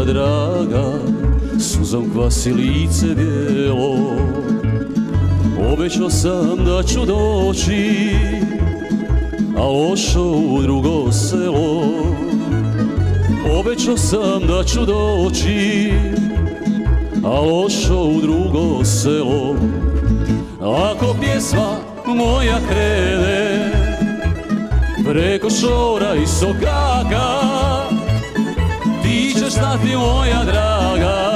Moja draga, suzom kvasi lice bijelo Obećao sam da ću doći, a lošo u drugo selo. Obećao sam da ću doći, a lošo u drugo selo. Ako pjesma moja krene Preko šora i sokaka Ti moja draga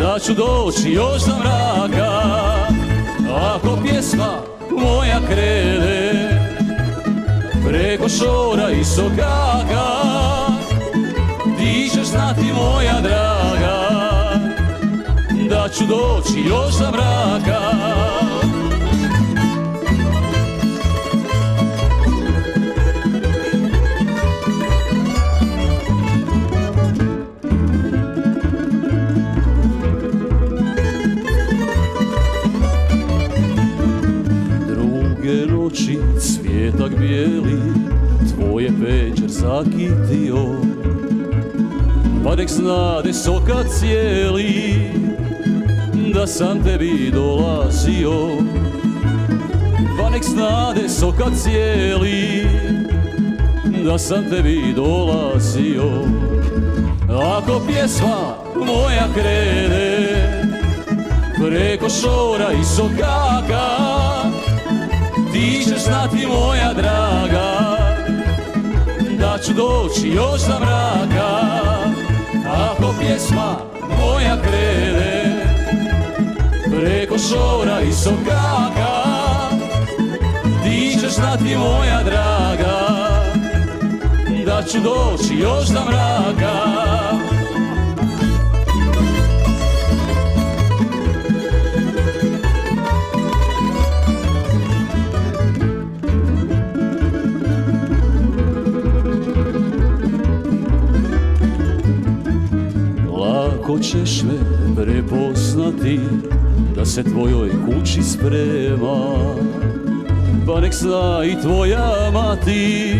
Da ću doći još za mraka. Ako pjesma moja krene Preko šora i sokaka Ti ćeš znati moja draga Da ću doći još za mraka Druge noći cvijetak bijeli Tvoje pečer zakitio. Pa nek znade soka cijeli Da sam tebi dolazio. Pa nek znade soka cijeli Da sam tebi dolazio. Ako pjesma moja krene Preko šora i sokaka Ti ćeš znati moja draga Da ću doći još za mraka. Ako pjesma moja krene Preko šora i sokaka Ti ćeš znati moja draga Da ću doći još za mraka Lako ćeš me prepoznati Da se tvojoj kući sprema Pa nek zna i tvoja mati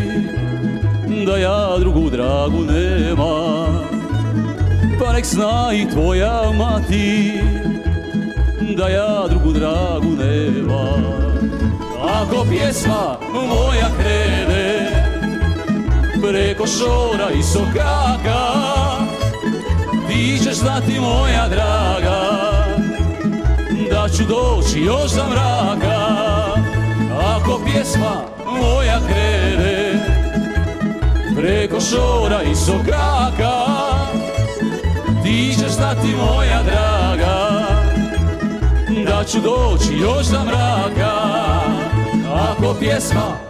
Da ja drugu dragu nema. Pa nek zna i tvoja mati Da ja drugu dragu nema. Ako pjesma moja krene Preko šora i sokaka znati moja draga Da ću doći još za mraka. Ako pjesma moja krene Preko šora i sokaka Ti ćeš znati moja draga Da ću doći još za mraka. Ako pjesma